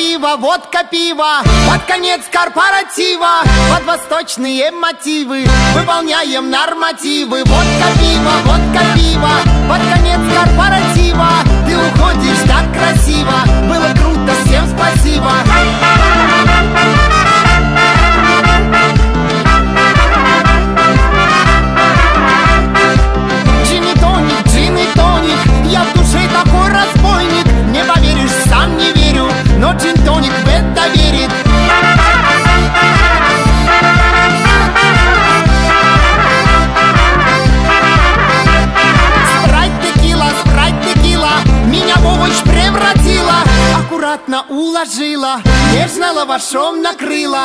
пиво, водка, пиво. Под конец корпоратива Под восточные мотивы Выполняем нормативы. Водка, пиво, водка, пиво Аккуратно уложила Нежно лавашом накрыла.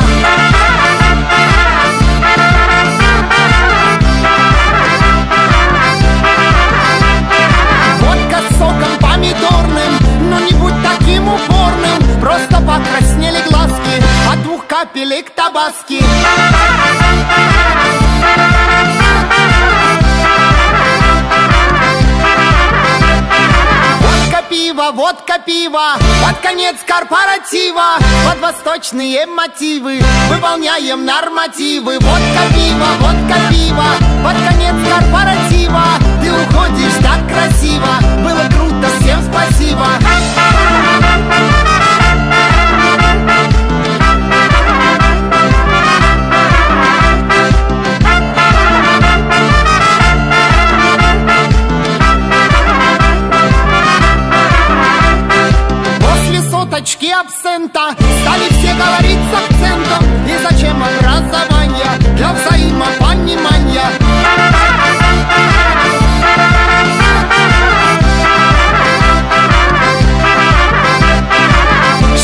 Водка с соком помидорным Но не будь таким упорным. Просто покраснели глазки От двух капелек табаски. Водка, пиво, водка, пиво. Под конец корпоратива Под восточные мотивы Выполняем нормативы. Водка, пиво, Соточки абсента. Стали все говорить с акцентом. И зачем образование Для взаимопонимания?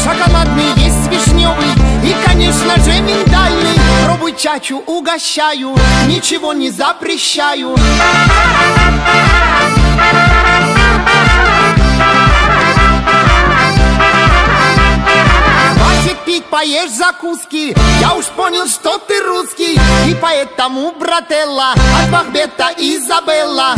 Шоколадный есть вишневый И, конечно же, миндальный. Пробуй чачу, угощаю Ничего не запрещаю. Хватит пить, поешь закуски. Я уж понял, что ты русский. И поэтому, брателла От Махбета Изабелла.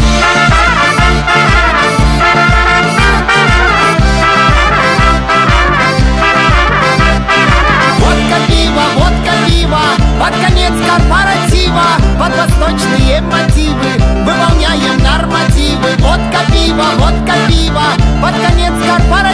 Водка, пиво, водка, пиво Под конец корпоратива Под восточные мотивы Выполняем нормативы. Водка, пиво, водка, пиво Под конец корпоратива